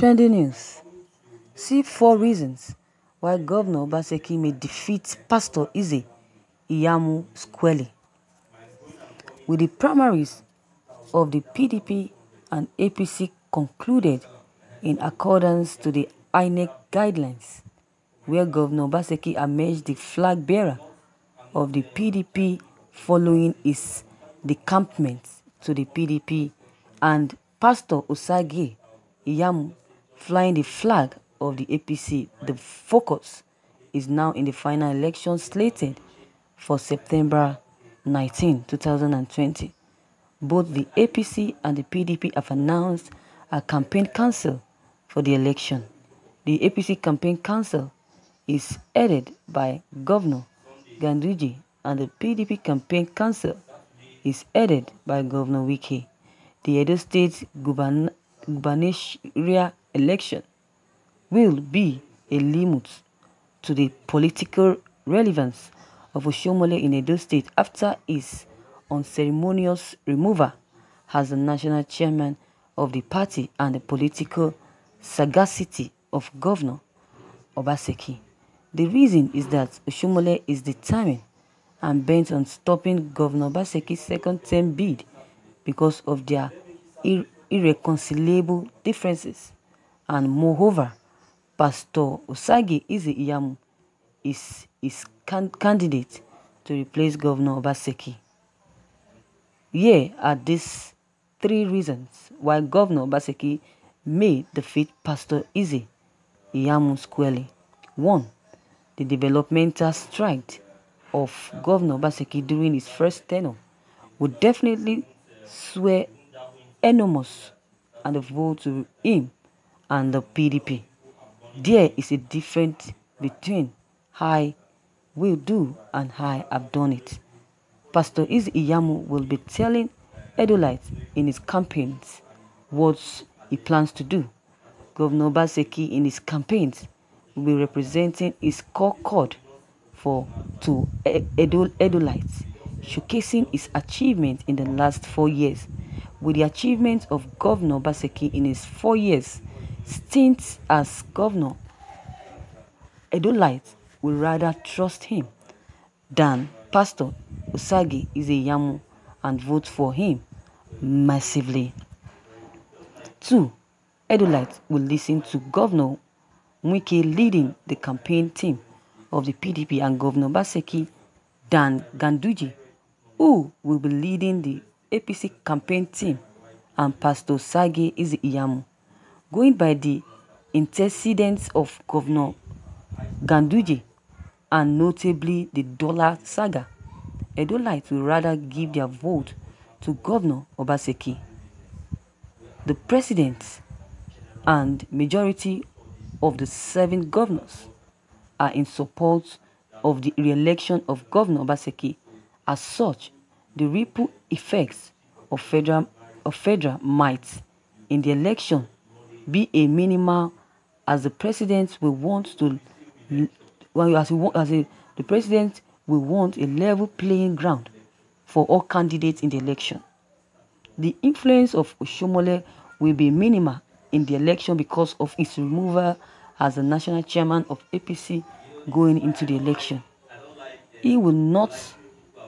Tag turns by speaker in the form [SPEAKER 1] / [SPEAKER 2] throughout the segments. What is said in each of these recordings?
[SPEAKER 1] Trending news: See four reasons why Governor Obaseki may defeat Pastor Ize Iyamu squarely. With the primaries of the PDP and APC concluded in accordance to the INEC guidelines, where Governor Obaseki emerged the flag-bearer of the PDP following his decampment to the PDP, and Pastor Osagie Iyamu flying the flag of the APC, the focus is now in the final election slated for September 19, 2020. Both the APC and the PDP have announced a campaign council for the election. The APC campaign council is headed by Governor Ganduje and the PDP campaign council is headed by Governor Wike. The Edo State Gubernatorial election will be a limit to the political relevance of Oshiomhole in Edo State after his unceremonious removal as the national chairman of the party and the political sagacity of Governor Obaseki. The reason is that Oshiomhole is determined and bent on stopping Governor Obaseki's second term bid because of their ir irreconcilable differences and moreover Pastor Osagie Ize Iyamu is his can candidate to replace Governor Obaseki. Here are these three reasons why Governor Obaseki may defeat Pastor Ize Iyamu squarely. 1. The developmental strength of Governor Obaseki during his first tenure would definitely sway enormous and the vote to him and the PDP. There is a difference between I will do and I have done it. Pastor Ize Iyamu will be telling Edolites in his campaigns what he plans to do. Governor Baseki in his campaigns will be representing his core code for to Edo, Edolites, showcasing his achievement in the last four years. With the achievements of Governor Baseki in his four years stint as governor, Edolites will rather trust him than Pastor Osagie Ize Iyamu and vote for him massively. 2. Edolites will listen to Governor Wike leading the campaign team of the PDP and Governor Baseki Dan Ganduje, who will be leading the APC campaign team, and Pastor Sage Iyamu. Going by the antecedents of Governor Ganduje and notably the dollar saga, Edolites will rather give their vote to Governor Obaseki. The president and majority of the seven governors are in support of the re-election of Governor Obaseki. As such, the ripple effects of federal, of federal might in the election be a minimal as the president will want to well, as, as a, the president will want a level playing ground for all candidates in the election. The influence of Oshiomhole will be minimal in the election because of its removal as the national chairman of APC going into the election. He will not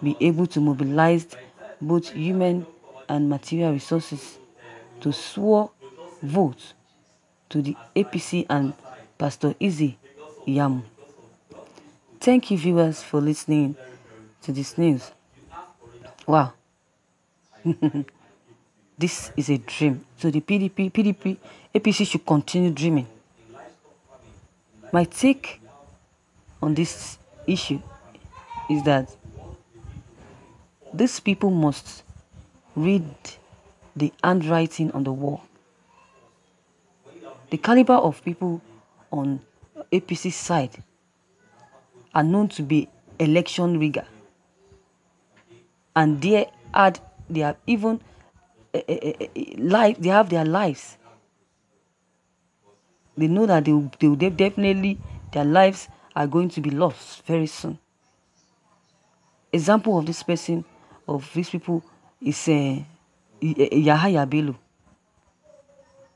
[SPEAKER 1] be able to mobilize both human and material resources to swear votes to the APC and Pastor Izzy Yam. Thank you viewers for listening to this news. Wow. this is a dream. So the PDP, PDP, APC should continue dreaming. My take on this issue is that these people must read the handwriting on the wall. The caliber of people on APC side are known to be election rigor. And they had they have even uh, uh, uh, life they have their lives. They know that they, they will definitely their lives are going to be lost very soon. Example of this person, of these people, is uh, Yahaya Bello.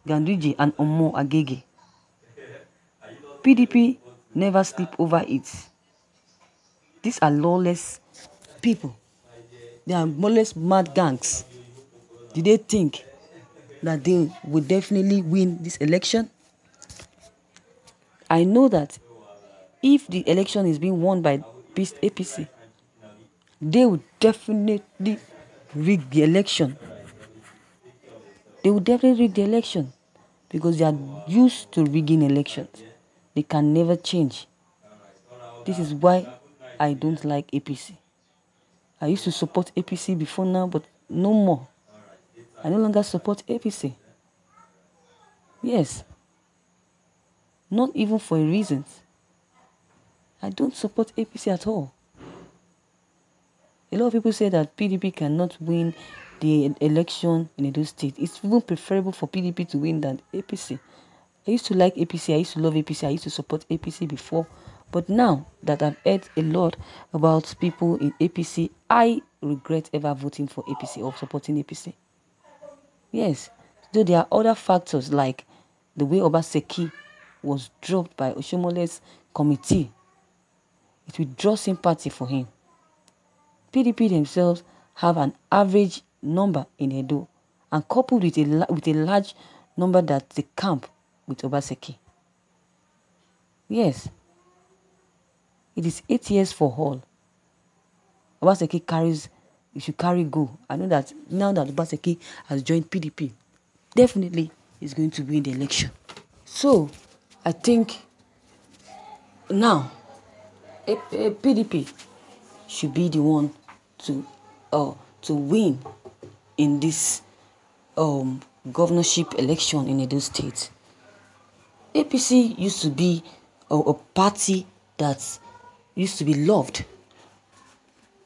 [SPEAKER 1] Ganduje and Omo Agege. PDP never sleep over it. These are lawless people. They are more or less mad gangs. Do they think that they will definitely win this election? I know that if the election is being won by APC, they will definitely rig the election. They will definitely rig the election because they are used to rigging elections. They can never change. This is why I don't like APC. I used to support APC before now, but no more. I no longer support APC. Yes. Not even for a reason. I don't support APC at all. A lot of people say that PDP cannot win the election in Edo State. It's even preferable for PDP to win than APC. I used to like APC. I used to love APC. I used to support APC before. But now that I've heard a lot about people in APC, I regret ever voting for APC or supporting APC. Yes, though there are other factors like the way Obaseki was dropped by Oshiomhole's committee. It will draw sympathy for him. PDP themselves have an average number in Edo and coupled with a, with a large number that they camp with Obaseki. Yes, it is eight years for all. Obaseki carries, you should carry go. I know that now that Obaseki has joined PDP, definitely is going to win the election. So, I think now a, a PDP should be the one to uh, to win in this um, governorship election in Edo State. APC used to be a, a party that used to be loved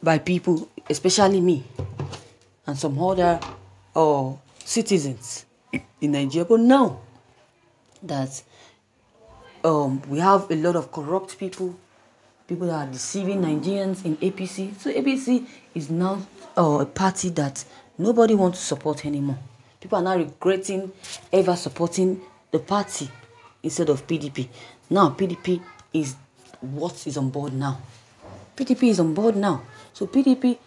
[SPEAKER 1] by people, especially me and some other uh, citizens in Nigeria. But now that um, we have a lot of corrupt people, people that are deceiving Nigerians in APC, so APC is now uh, a party that nobody wants to support anymore. People are now regretting ever supporting the party instead of PDP. Now PDP is what is on board now. PDP is on board now. So PDP,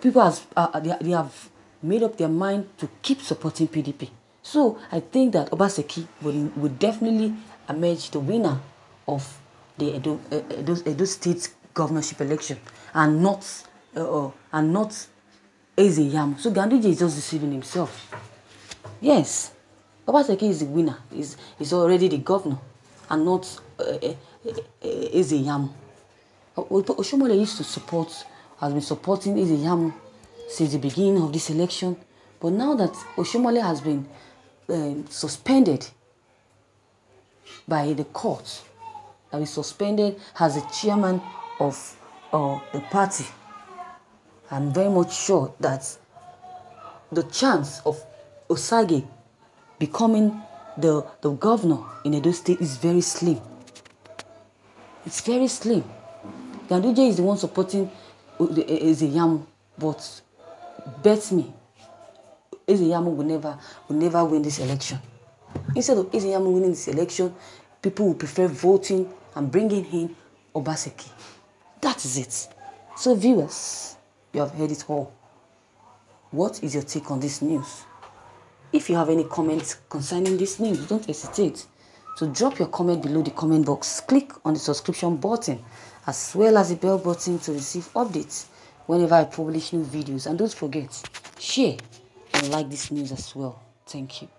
[SPEAKER 1] people has uh, they, they have made up their mind to keep supporting PDP. So I think that Obaseki will, will definitely emerge the winner of the Edo, Edo, Edo State governorship election and not uh, uh, and not Eze Yam. So Ganduje is just deceiving himself. Yes, Obaseki is the winner. Is is already the governor and not uh, uh, Ezeyamu. Oshiomhole used to support, has been supporting Ezeyamu since the beginning of this election. But now that Oshiomhole has been um, suspended by the court, that is suspended as a chairman of uh, the party, I'm very much sure that the chance of Osagie becoming the, the governor in Edo State is very slim. It's very slim. Ganduje is the one supporting uh, uh, Ezeyamu, but bet me, Ezeyamu will never will never win this election. Instead of Ezeyamu winning this election, people will prefer voting and bringing in Obaseki. That is it. So viewers, you have heard it all. What is your take on this news? If you have any comments concerning this news, don't hesitate to drop your comment below the comment box. Click on the subscription button as well as the bell button to receive updates whenever I publish new videos. And don't forget, share and like this news as well. Thank you.